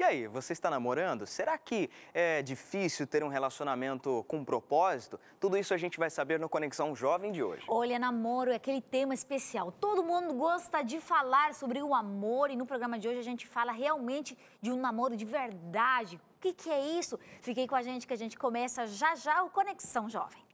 E aí, você está namorando? Será que é difícil ter um relacionamento com propósito? Tudo isso a gente vai saber no Conexão Jovem de hoje. Olha, namoro é aquele tema especial. Todo mundo gosta de falar sobre o amor e no programa de hoje a gente fala realmente de um namoro de verdade. O que, que é isso? Fiquei com a gente que a gente começa já já o Conexão Jovem.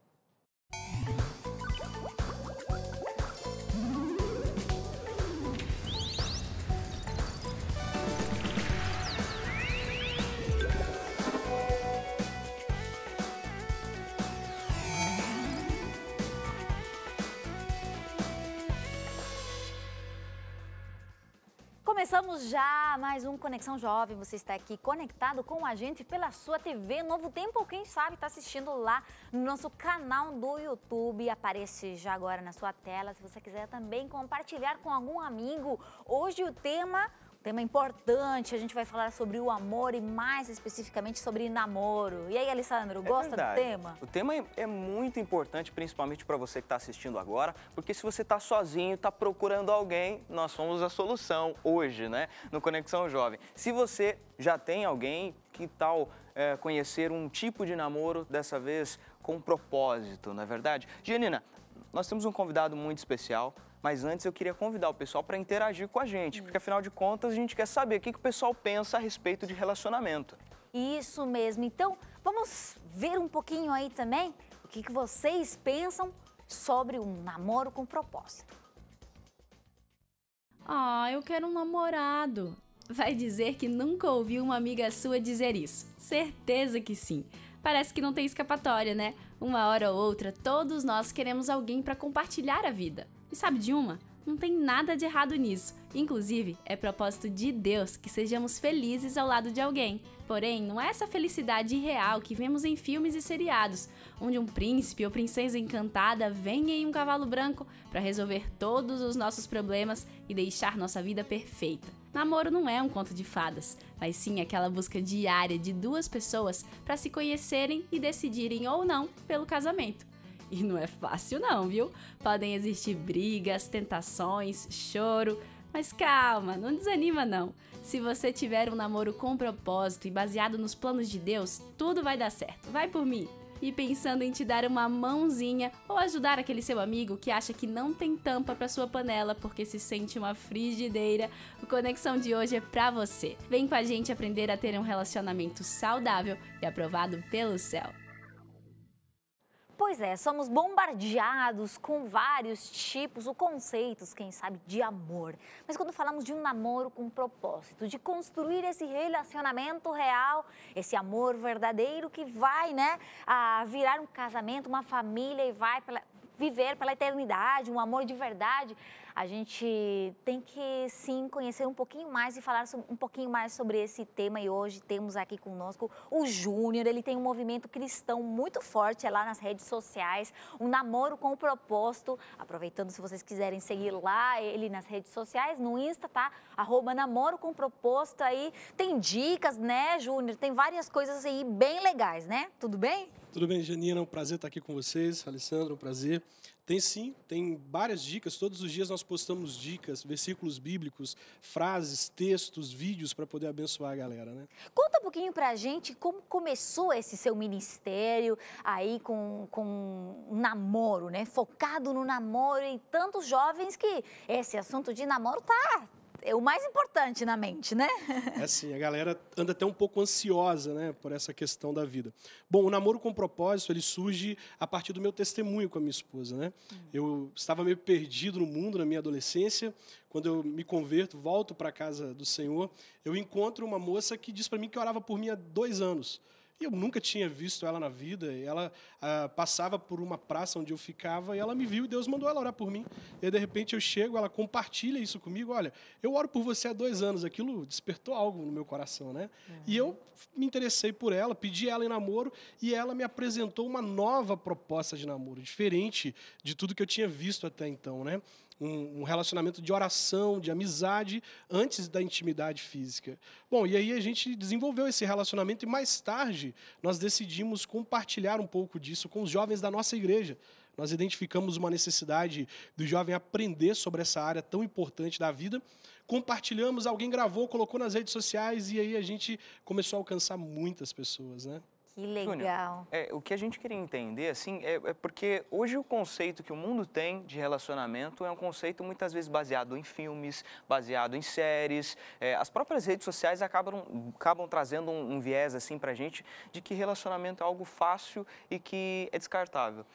Começamos já mais um Conexão Jovem. Você está aqui conectado com a gente pela sua TV Novo Tempo, quem sabe está assistindo lá no nosso canal do YouTube. Aparece já agora na sua tela. Se você quiser também compartilhar com algum amigo. Hoje o tema Tema importante, a gente vai falar sobre o amor e mais especificamente sobre namoro. E aí, Alessandro, é gosta é do tema? O tema é muito importante, principalmente para você que está assistindo agora, porque se você está sozinho, está procurando alguém, nós somos a solução hoje, né? No Conexão Jovem. Se você já tem alguém, que tal é, conhecer um tipo de namoro, dessa vez com propósito, não é verdade? Gianina, nós temos um convidado muito especial, mas antes eu queria convidar o pessoal para interagir com a gente, porque afinal de contas a gente quer saber o que, que o pessoal pensa a respeito de relacionamento. Isso mesmo. Então, vamos ver um pouquinho aí também o que, que vocês pensam sobre um namoro com propósito. Ah, eu quero um namorado. Vai dizer que nunca ouviu uma amiga sua dizer isso. Certeza que sim. Parece que não tem escapatória, né? Uma hora ou outra, todos nós queremos alguém para compartilhar a vida. E sabe de uma? Não tem nada de errado nisso. Inclusive, é propósito de Deus que sejamos felizes ao lado de alguém. Porém, não é essa felicidade real que vemos em filmes e seriados, onde um príncipe ou princesa encantada vem em um cavalo branco para resolver todos os nossos problemas e deixar nossa vida perfeita. Namoro não é um conto de fadas, mas sim aquela busca diária de duas pessoas para se conhecerem e decidirem ou não pelo casamento. E não é fácil não, viu? Podem existir brigas, tentações, choro, mas calma, não desanima não. Se você tiver um namoro com propósito e baseado nos planos de Deus, tudo vai dar certo. Vai por mim. E pensando em te dar uma mãozinha ou ajudar aquele seu amigo que acha que não tem tampa para sua panela porque se sente uma frigideira, o Conexão de hoje é para você. Vem com a gente aprender a ter um relacionamento saudável e aprovado pelo céu. Pois é, somos bombardeados com vários tipos ou conceitos, quem sabe, de amor. Mas quando falamos de um namoro com propósito, de construir esse relacionamento real, esse amor verdadeiro que vai, né, a virar um casamento, uma família e vai pela, viver pela eternidade, um amor de verdade, a gente tem que sim conhecer um pouquinho mais e falar um pouquinho mais sobre esse tema. E hoje temos aqui conosco o Júnior. Ele tem um movimento cristão muito forte é lá nas redes sociais, um namoro com o propósito. Aproveitando, se vocês quiserem seguir lá, ele nas redes sociais, no Insta, tá? Arroba namoro com propósito aí. Tem dicas, né, Júnior? Tem várias coisas aí bem legais, né? Tudo bem? Tudo bem, Janina. É um prazer estar aqui com vocês. Alessandro, um prazer. Tem sim, tem várias dicas. Todos os dias nós postamos dicas, versículos bíblicos, frases, textos, vídeos para poder abençoar a galera, né? Conta um pouquinho para a gente como começou esse seu ministério aí com, com namoro, né? Focado no namoro e tantos jovens que esse assunto de namoro tá é o mais importante na mente, né? É assim, a galera anda até um pouco ansiosa, né, por essa questão da vida. Bom, o namoro com propósito, ele surge a partir do meu testemunho com a minha esposa, né? Eu estava meio perdido no mundo na minha adolescência, quando eu me converto, volto para a casa do Senhor, eu encontro uma moça que diz para mim que orava por mim há dois anos. E eu nunca tinha visto ela na vida. Ela ah, passava por uma praça onde eu ficava e ela me viu e Deus mandou ela orar por mim. E aí, de repente eu chego, ela compartilha isso comigo. Olha, eu oro por você há dois anos. Aquilo despertou algo no meu coração, né? Uhum. E eu me interessei por ela, pedi ela em namoro e ela me apresentou uma nova proposta de namoro, diferente de tudo que eu tinha visto até então, né? Um, relacionamento de oração, de amizade, antes da intimidade física. Bom, e aí a gente desenvolveu esse relacionamento e mais tarde nós decidimos compartilhar um pouco disso com os jovens da nossa igreja. nós identificamos uma necessidade do jovem aprender sobre essa área tão importante da vida. Compartilhamos, alguém gravou, colocou nas redes sociais e aí a gente começou a alcançar muitas pessoas, né? Que legal. é, o que a gente queria entender, assim, é, é, porque hoje o conceito que o mundo tem de relacionamento é um conceito muitas vezes baseado em filmes, baseado em séries. É, as próprias redes sociais acabam, acabam trazendo um, um viés, assim, pra gente de que relacionamento é algo fácil e que é descartável.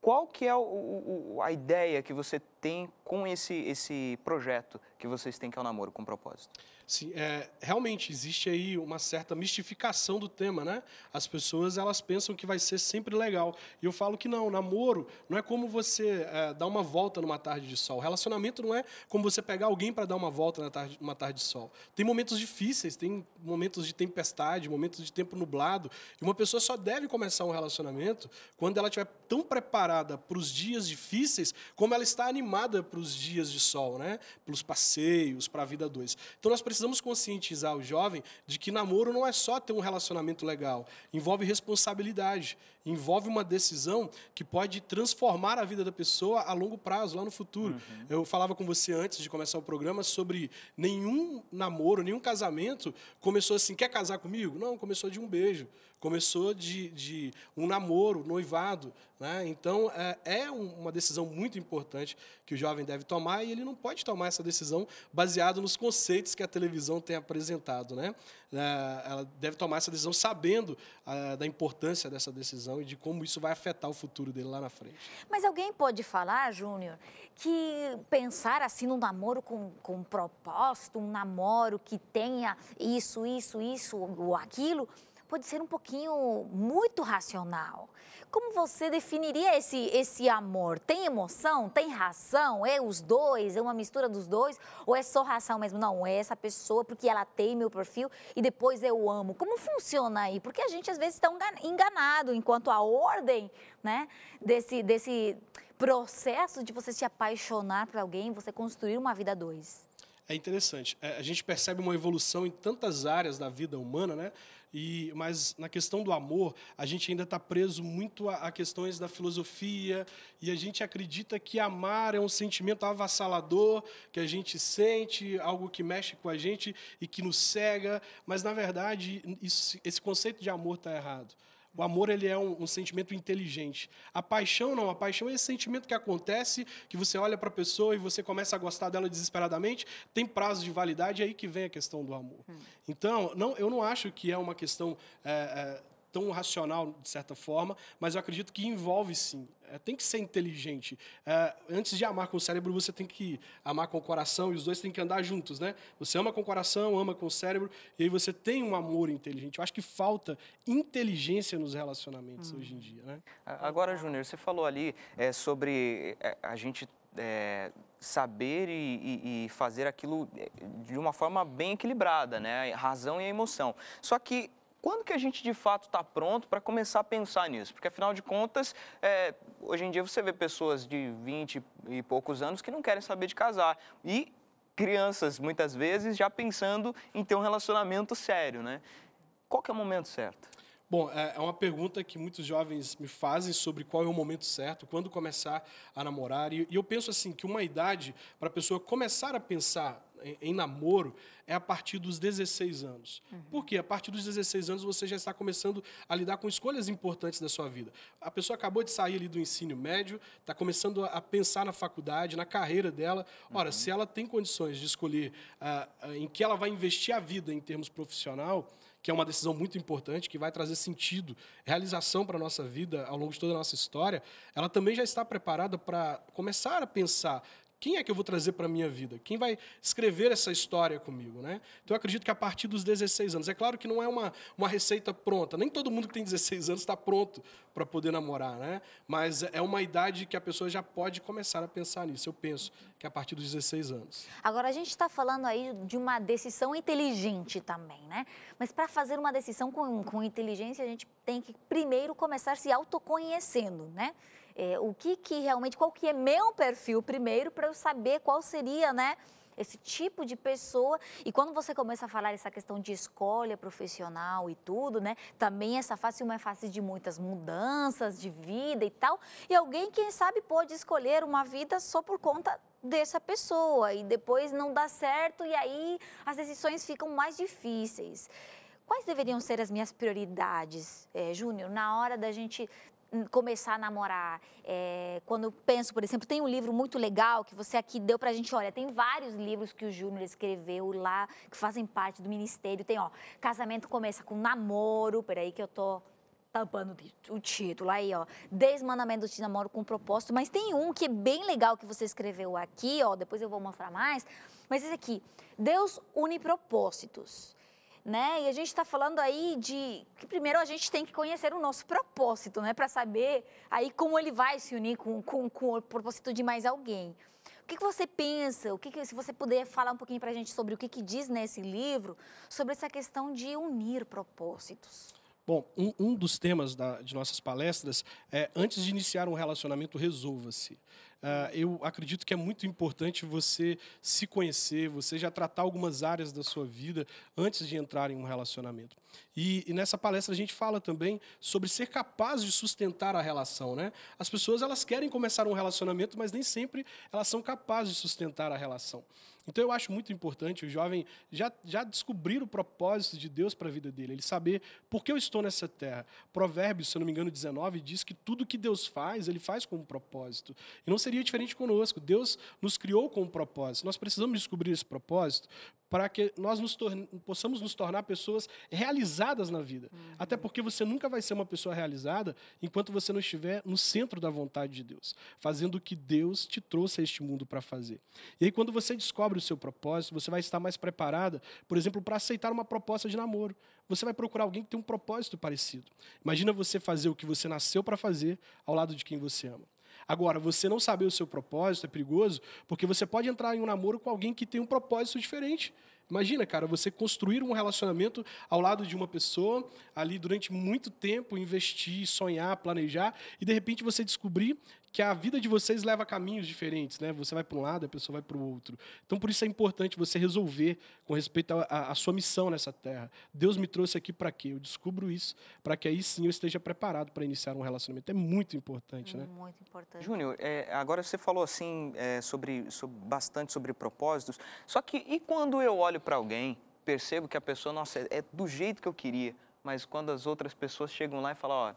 Qual que é o, o, a ideia que você tem com esse, esse projeto que vocês têm, que é o namoro com propósito? Sim, é, realmente existe aí uma certa mistificação do tema, né? As pessoas elas pensam que vai ser sempre legal. E eu falo que não, namoro não é como você é, dar uma volta numa tarde de sol. Relacionamento não é como você pegar alguém para dar uma volta na tarde, numa tarde de sol. Tem momentos difíceis, tem momentos de tempestade, momentos de tempo nublado. E uma pessoa só deve começar um relacionamento quando ela estiver tão preparada para os dias difíceis como ela está animada para os dias de sol, né? Para os passeios, para a vida dois. Então nós precisamos precisamos conscientizar o jovem de que namoro não é só ter um relacionamento legal, envolve responsabilidade, envolve uma decisão que pode transformar a vida da pessoa a longo prazo, lá no futuro. Uhum. Eu falava com você antes de começar o programa sobre nenhum namoro, nenhum casamento começou assim, quer casar comigo? Não, começou de um beijo começou de, de um namoro, noivado. Né? Então, é, é, uma decisão muito importante que o jovem deve tomar e ele não pode tomar essa decisão baseado nos conceitos que a televisão tem apresentado. Né? É, ela deve tomar essa decisão sabendo é, da importância dessa decisão e de como isso vai afetar o futuro dele lá na frente. Mas alguém pode falar, Júnior, que pensar assim num namoro com, com propósito, um namoro que tenha isso, isso, isso ou aquilo pode ser um pouquinho muito racional. Como você definiria esse, esse amor? Tem emoção? Tem ração? É os dois? É uma mistura dos dois? Ou é só ração mesmo? Não, é essa pessoa porque ela tem meu perfil e depois eu amo. Como funciona aí? Porque a gente às vezes está enganado enquanto a ordem né, desse, desse processo de você se apaixonar por alguém, você construir uma vida dois. É interessante. É, a gente percebe uma evolução em tantas áreas da vida humana, né? E, mas na questão do amor, a gente ainda está preso muito a, a, questões da filosofia e a gente acredita que amar é um sentimento avassalador, que a gente sente, algo que mexe com a gente e que nos cega, mas na verdade isso, esse conceito de amor está errado. O amor ele é um, um, sentimento inteligente. A paixão não, a paixão é esse sentimento que acontece, que você olha para a pessoa e você começa a gostar dela desesperadamente, tem prazo de validade, é aí que vem a questão do amor. Hum. Então, não, eu não acho que é uma questão é, é, tão racional, de certa forma, mas eu acredito que envolve sim. É, tem que ser inteligente. É, antes de amar com o cérebro, você tem que amar com o coração e os dois têm que andar juntos, né? Você ama com o coração, ama com o cérebro e aí você tem um amor inteligente. Eu acho que falta inteligência nos relacionamentos hum. hoje em dia, né? Agora, Júnior, você falou ali é, sobre é, a gente é, saber e, e, e, fazer aquilo é, de uma forma bem equilibrada, né? Razão e emoção. Só que quando que a gente de fato está pronto para começar a pensar nisso? Porque afinal de contas, é, hoje em dia você vê pessoas de 20 e poucos anos que não querem saber de casar. E crianças, muitas vezes, já pensando em ter um relacionamento sério, né? Qual que é o momento certo? Bom, é, é uma pergunta que muitos jovens me fazem sobre qual é o momento certo, quando começar a namorar. E eu penso assim que uma idade para a pessoa começar a pensar em, namoro é a partir dos 16 anos. Uhum. Por quê? A partir dos 16 anos você já está começando a lidar com escolhas importantes da sua vida. A pessoa acabou de sair ali do ensino médio, está começando a pensar na faculdade, na carreira dela. Ora, uhum. se ela tem condições de escolher uh, em que ela vai investir a vida em termos profissional, que é uma decisão muito importante, que vai trazer sentido, realização para a nossa vida ao longo de toda a nossa história, ela também já está preparada para começar a pensar quem é que eu vou trazer para a minha vida? Quem vai escrever essa história comigo? Né? Então, eu acredito que a partir dos 16 anos. É claro que não é uma, uma receita pronta. Nem todo mundo que tem 16 anos está pronto para poder namorar. Né? Mas é uma idade que a pessoa já pode começar a pensar nisso. Eu penso que é a partir dos 16 anos. Agora, a gente está falando aí de uma decisão inteligente também. né? Mas para fazer uma decisão com, com inteligência, a gente tem que primeiro começar se autoconhecendo. né? é, o que, que realmente, qual que é meu perfil primeiro, para eu saber qual seria, né? Esse tipo de pessoa. E quando você começa a falar essa questão de escolha profissional e tudo, né? Também essa fase é uma fase de muitas mudanças de vida e tal. E alguém, quem sabe, pode escolher uma vida só por conta dessa pessoa e depois não dá certo e aí as decisões ficam mais difíceis. Quais deveriam ser as minhas prioridades, é, Júnior, na hora da gente começar a namorar? É, quando penso, por exemplo, tem um livro muito legal que você aqui deu pra gente, olha, tem vários livros que o Júnior escreveu lá, que fazem parte do ministério. Tem, ó, Casamento Começa com Namoro, peraí que eu tô tampando o título aí, ó. Dez mandamentos de namoro com propósito. Mas tem um que é bem legal que você escreveu aqui, ó. Depois eu vou mostrar mais. Mas esse aqui, Deus une propósitos né? E a gente está falando aí de que primeiro a gente tem que conhecer o nosso propósito, né? Para saber aí como ele vai se unir com, com, com o propósito de mais alguém. O que, que você pensa? O que, que se você puder falar um pouquinho para a gente sobre o que, que diz nesse livro sobre essa questão de unir propósitos? Bom, um, um dos temas da, de nossas palestras é antes de iniciar um relacionamento, resolva-se. Uh, eu acredito que é muito importante você se conhecer, você já tratar algumas áreas da sua vida antes de entrar em um relacionamento. E, e, nessa palestra a gente fala também sobre ser capaz de sustentar a relação, né? As pessoas elas querem começar um relacionamento, mas nem sempre elas são capazes de sustentar a relação. Então eu acho muito importante o jovem já, já descobrir o propósito de Deus para a vida dele, ele saber por que eu estou nessa terra. Provérbios, se eu não me engano, 19 diz que tudo que Deus faz, ele faz com um propósito. E não seria diferente conosco. Deus nos criou com um propósito. Nós precisamos descobrir esse propósito para que nós nos possamos nos tornar pessoas realizadas na vida. Uhum. Até porque você nunca vai ser uma pessoa realizada enquanto você não estiver no centro da vontade de Deus, fazendo o que Deus te trouxe a este mundo para fazer. E aí, quando você descobre o seu propósito, você vai estar mais preparada, por exemplo, para aceitar uma proposta de namoro. Você vai procurar alguém que tem um propósito parecido. Imagina você fazer o que você nasceu para fazer ao lado de quem você ama. Agora, você não saber o seu propósito é perigoso, porque você pode entrar em um namoro com alguém que tem um propósito diferente. Imagina, cara, você construir um relacionamento ao lado de uma pessoa, ali durante muito tempo, investir, sonhar, planejar, e de repente você descobrir que a vida de vocês leva a caminhos diferentes, né? Você vai para um lado, a pessoa vai para o outro. Então, por isso é importante você resolver com respeito à sua missão nessa terra. Deus me trouxe aqui para quê? Eu descubro isso, para que aí sim eu esteja preparado para iniciar um relacionamento. É muito importante, né? Muito importante. Júnior, é, agora você falou assim é, sobre, sobre, bastante sobre propósitos. Só que e quando eu olho para alguém, percebo que a pessoa, nossa, é, é do jeito que eu queria, mas quando as outras pessoas chegam lá e falam, ó,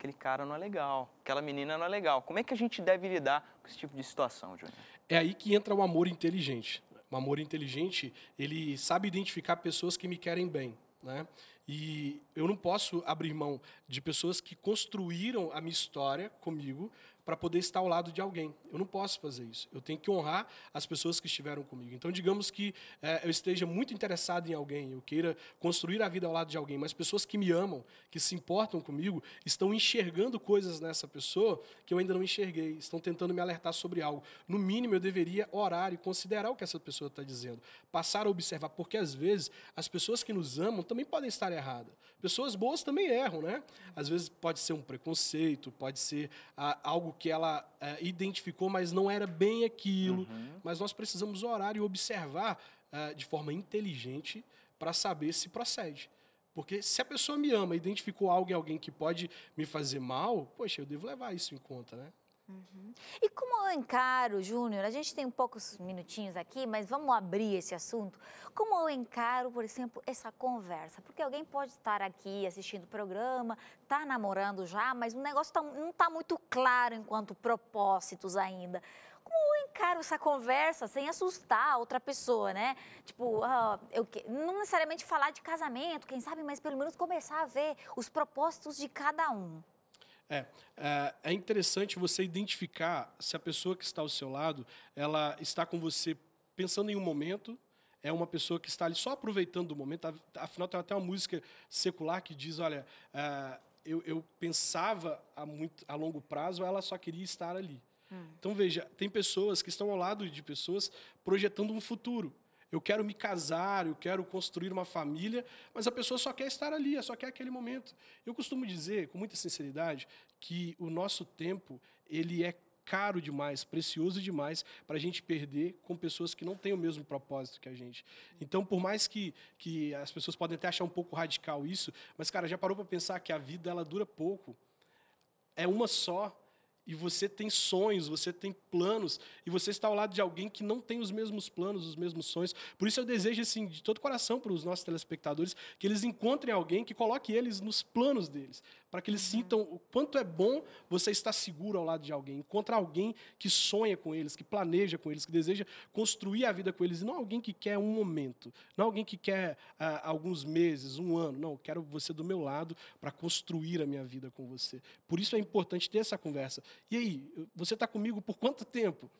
aquele cara não é legal, aquela menina não é legal. Como é que a gente deve lidar com esse tipo de situação, Júnior? É aí que entra o amor inteligente. O amor inteligente, ele sabe identificar pessoas que me querem bem, né? E eu não posso abrir mão de pessoas que construíram a minha história comigo para poder estar ao lado de alguém. Eu não posso fazer isso. Eu tenho que honrar as pessoas que estiveram comigo. Então, digamos que é, eu esteja muito interessado em alguém, eu queira construir a vida ao lado de alguém, mas pessoas que me amam, que se importam comigo, estão enxergando coisas nessa pessoa que eu ainda não enxerguei, estão tentando me alertar sobre algo. No mínimo, eu deveria orar e considerar o que essa pessoa está dizendo, passar a observar, porque às vezes as pessoas que nos amam também podem estar erradas. Pessoas boas também erram, né? Às vezes pode ser um preconceito, pode ser ah, algo que ela ah, identificou, mas não era bem aquilo. Uhum. Mas nós precisamos orar e observar ah, de forma inteligente para saber se procede. Porque se a pessoa me ama, identificou algo em alguém que pode me fazer mal, poxa, eu devo levar isso em conta, né? Uhum. E como eu encaro, Júnior, a gente tem poucos minutinhos aqui, mas vamos abrir esse assunto. Como eu encaro, por exemplo, essa conversa? Porque alguém pode estar aqui assistindo o programa, está namorando já, mas o negócio tá, não está muito claro enquanto propósitos ainda. Como eu encaro essa conversa sem assustar a outra pessoa, né? Tipo, eu, não necessariamente falar de casamento, quem sabe, mas pelo menos começar a ver os propósitos de cada um. É, é, é interessante você identificar se a pessoa que está ao seu lado, ela está com você pensando em um momento, é uma pessoa que está ali só aproveitando o momento. Afinal, tem até uma música secular que diz, olha, é, eu, eu, pensava a, muito, a longo prazo, ela só queria estar ali. Hum. Então, veja, tem pessoas que estão ao lado de pessoas projetando um futuro eu quero me casar, eu quero construir uma família, mas a pessoa só quer estar ali, só quer aquele momento. Eu costumo dizer, com muita sinceridade, que o nosso tempo ele é caro demais, precioso demais para a gente perder com pessoas que não têm o mesmo propósito que a gente. Então, por mais que, que as pessoas podem até achar um pouco radical isso, mas, cara, já parou para pensar que a vida ela dura pouco? É uma só e você tem sonhos, você tem planos, e você está ao lado de alguém que não tem os mesmos planos, os mesmos sonhos. Por isso eu desejo, assim, de todo coração para os nossos telespectadores, que eles encontrem alguém que coloque eles nos planos deles, para que eles uhum. sintam o quanto é bom você estar seguro ao lado de alguém. Encontra alguém que sonha com eles, que planeja com eles, que deseja construir a vida com eles, e não alguém que quer um momento, não alguém que quer ah, alguns meses, um ano. Não, eu quero você do meu lado para construir a minha vida com você. Por isso é importante ter essa conversa. E aí, você está comigo por quanto tempo?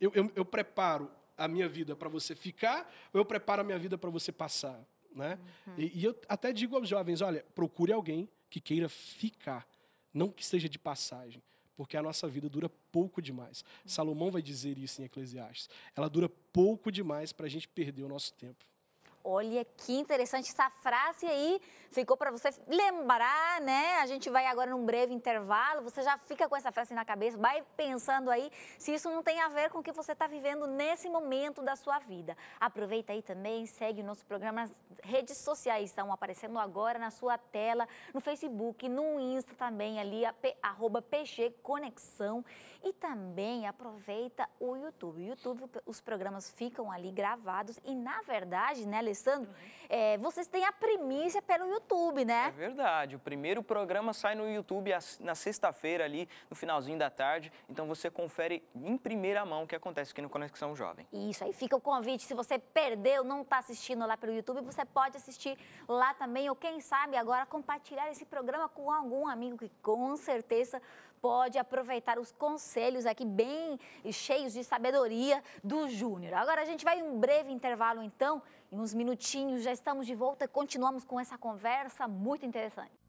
Eu, eu, eu preparo a minha vida para você ficar ou eu preparo a minha vida para você passar? Né? Uhum. E, e, eu até digo aos jovens: olha, procure alguém que queira ficar, não que seja de passagem, porque a nossa vida dura pouco demais. Uhum. Salomão vai dizer isso em Eclesiastes. Ela dura pouco demais para a gente perder o nosso tempo. Olha que interessante essa frase aí. Ficou para você lembrar, né? A gente vai agora num breve intervalo. Você já fica com essa frase na cabeça, vai pensando aí se isso não tem a ver com o que você está vivendo nesse momento da sua vida. Aproveita aí também, segue o nosso programa nas redes sociais. Estão aparecendo agora na sua tela, no Facebook, no Insta também, ali, arroba PG Conexão. E também aproveita o YouTube. O YouTube, os programas ficam ali gravados e, na verdade, né, Alessandro, uhum. é, vocês têm a primícia pelo YouTube, né? É verdade. O primeiro programa sai no YouTube na sexta-feira ali, no finalzinho da tarde. Então você confere em primeira mão o que acontece aqui no Conexão Jovem. Isso, aí fica o convite. Se você perdeu, não está assistindo lá pelo YouTube, você pode assistir lá também. Ou quem sabe agora compartilhar esse programa com algum amigo que com certeza pode aproveitar os conselhos aqui bem cheios de sabedoria do Júnior. Agora a gente vai um breve intervalo então, em uns minutinhos já estamos de volta e continuamos com essa conversa muito interessante.